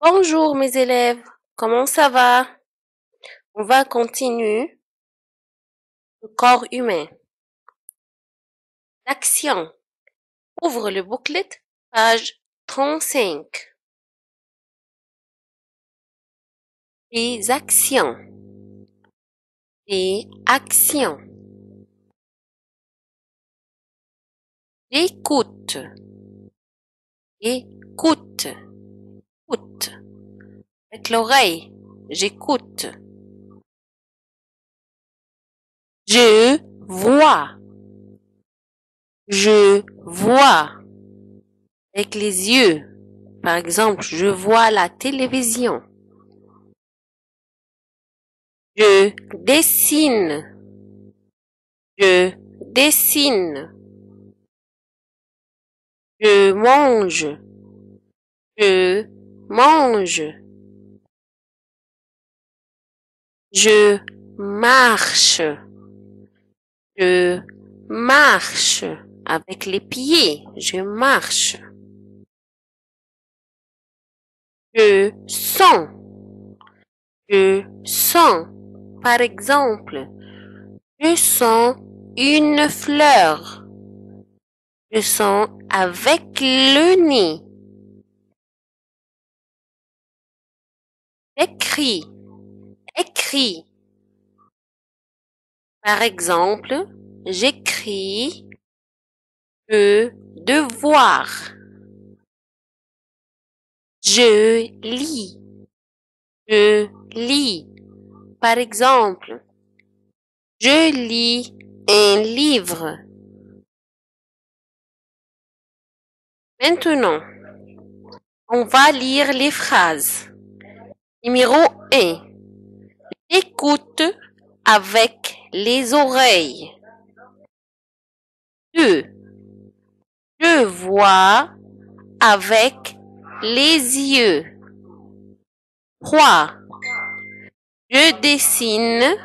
Bonjour mes élèves, comment ça va? On va continuer le corps humain. L'action. Ouvre le booklet, page 35. Les actions. Les actions. J'écoute. Écoute. Écoute. Avec l'oreille. J'écoute. Je vois. Je vois. Avec les yeux. Par exemple, je vois la télévision. Je dessine. Je dessine. Je mange. Je mange. Je marche. Je marche avec les pieds. Je marche. Je sens. Je sens. Par exemple, je sens une fleur. Je sens avec le nez. Écrit. Écrit. Par exemple, j'écris le devoir. Je lis. Je lis. Par exemple, je lis un livre. Maintenant, on va lire les phrases. Numéro 1. Écoute avec les oreilles. 2. Je vois avec les yeux. 3. Je dessine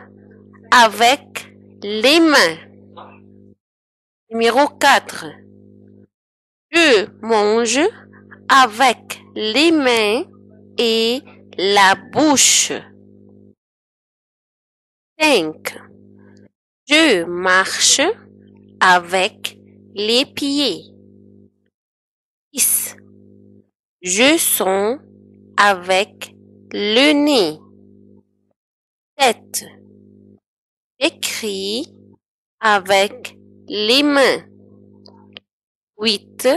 avec les mains. Numéro 4. Je mange avec les mains et la bouche. 5. Je marche avec les pieds. 6. Je sens avec le nez. 7. J'écris avec les mains. 8.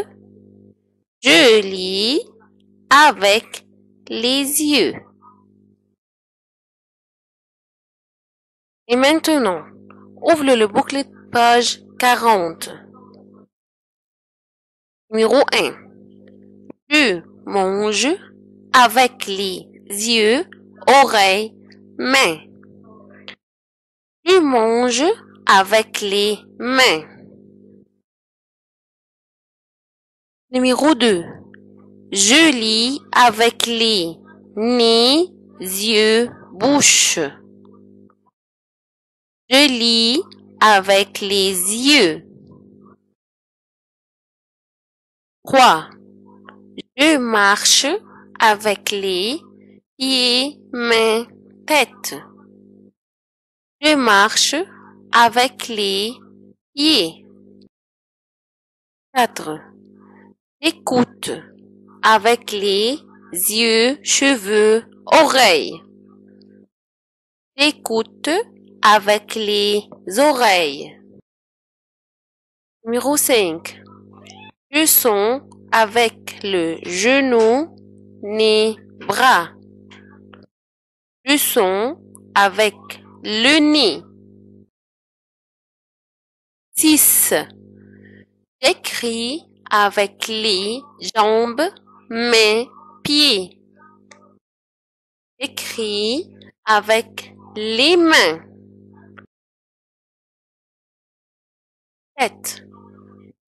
Je lis avec les yeux. Et maintenant, ouvre le booklet page 40. Numéro 1. Je mange avec les yeux, oreilles, mains. Je mange avec les mains. Numéro 2. Je lis avec les nez, yeux, bouche. Je lis avec les yeux. 3. Je marche avec les pieds, mains, tête. Je marche avec les pieds. 4. Écoute avec les yeux, cheveux, oreilles. Écoute avec les oreilles. Numéro 5. Je sens avec le genou, nez, bras. Je sens avec le nez. 6. J'écris avec les jambes, mains, pieds. J'écris avec les mains. 7.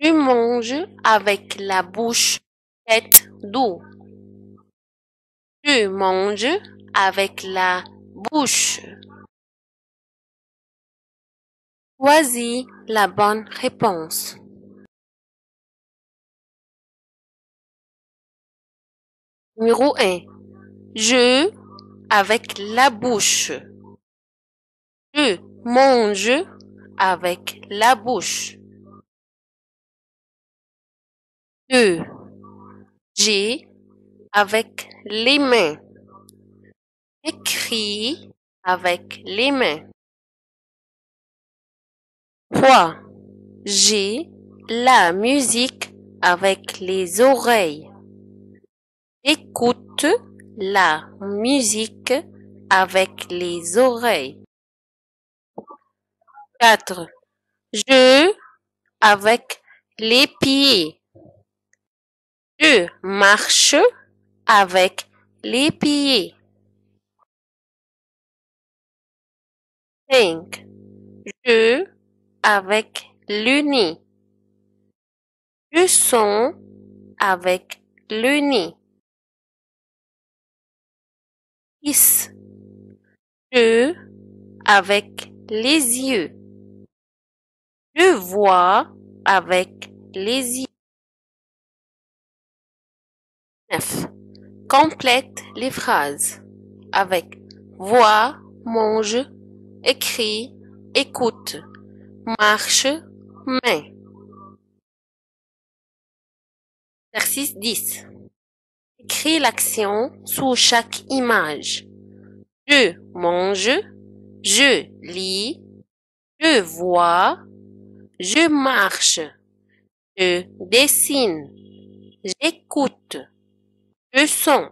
Je mange avec la bouche, tête, dos. Je mange avec la bouche. Choisis la bonne réponse. Numéro 1. Je avec la bouche. Je mange avec la bouche. Deux. J'ai avec les mains. Écrit avec les mains. Trois. J'ai la musique avec les oreilles. Écoute la musique avec les oreilles. 4. Je avec les pieds. Je marche avec les pieds. 5. Je avec le. Je sens avec le nez. 6. Je avec les yeux. Je vois avec les yeux. 9. Complète les phrases avec voix, mange, écrit, écoute, marche, main. Exercice 10. Écris l'action sous chaque image. Je mange, je lis, je vois, je marche, je dessine, j'écoute, je sens,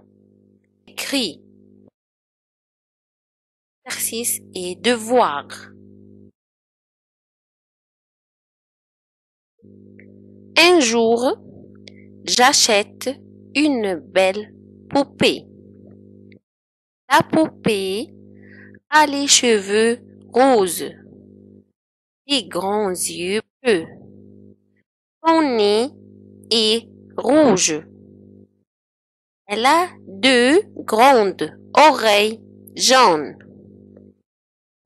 j'écris. Exercice et devoir. Un jour, j'achète une belle poupée. La poupée a les cheveux roses, les grands yeux bleus, son nez est rouge. Elle a deux grandes oreilles jaunes.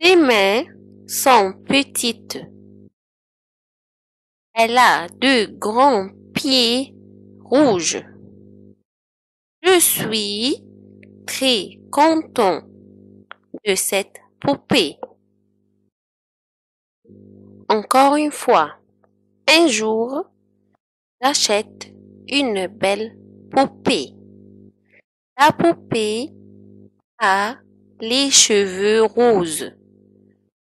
Ses mains sont petites. Elle a deux grands pieds rouges. Je suis très content de cette poupée. Encore une fois, un jour, j'achète une belle poupée. La poupée a les cheveux roses,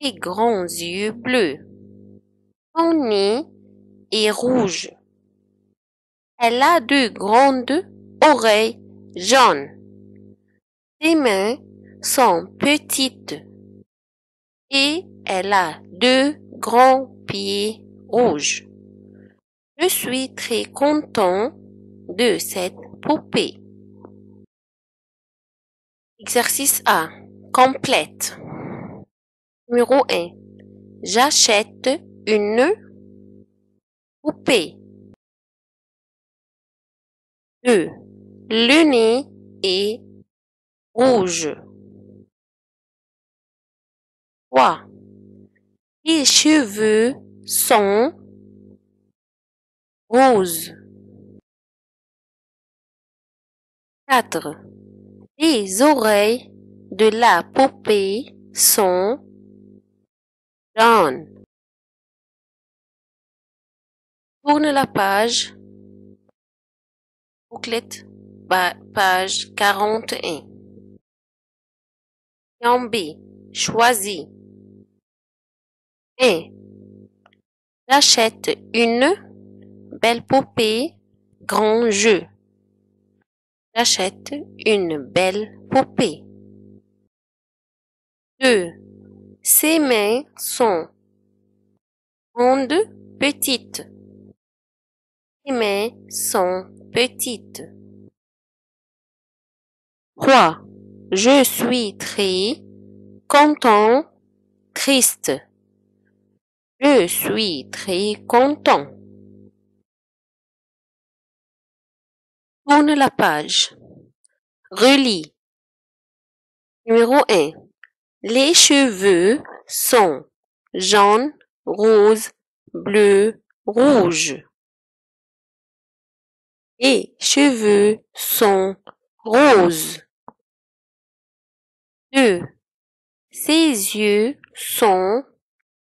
les grands yeux bleus, son nez est rouge. Elle a de grandes oreilles jaunes. Ses mains sont petites et elle a deux grands pieds rouges. Je suis très content de cette poupée. Exercice A. Complète. Numéro 1. J'achète une poupée. 2. Le nez est rouge. 3. Les cheveux sont roses. 4. Les oreilles de la poupée sont jaunes. Tourne la page. Bouclette, page 41. En B, choisis. 1. J'achète une belle poupée grand jeu. J'achète une belle poupée. 2. Ses mains sont grandes, petites. Ses mains sont petites. 3. Je suis très content, triste. Je suis très content. Tourne la page. Relis. Numéro 1. Les cheveux sont jaunes, roses, bleus, rouges. Les cheveux sont roses. Deux. Ses yeux sont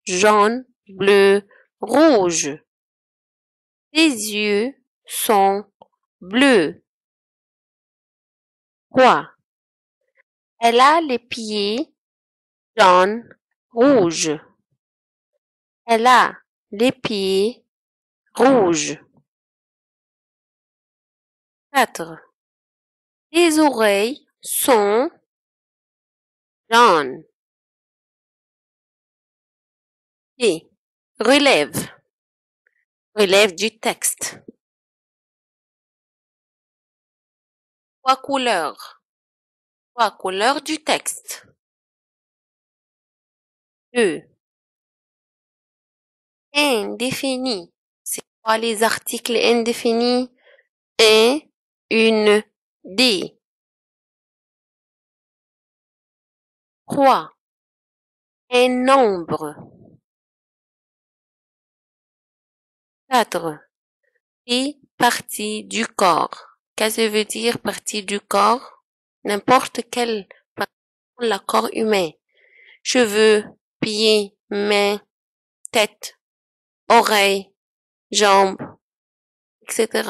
jaune, bleu, rouge. Ses yeux sont bleus. Trois. Elle a les pieds jaunes, rouges. Elle a les pieds rouges. Quatre. Les oreilles sont jaunes. Et relève. Relève du texte. Trois couleurs. Trois couleurs du texte. Deux. Indéfini. C'est quoi les articles indéfinis? Un, une, des. Trois. Un nombre. Quatre. Et partie du corps. Qu'est-ce que veut dire partie du corps? N'importe quelle partie le corps humain. Cheveux, pieds, mains, tête, oreilles, jambes, etc.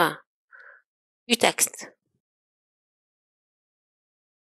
Du texte.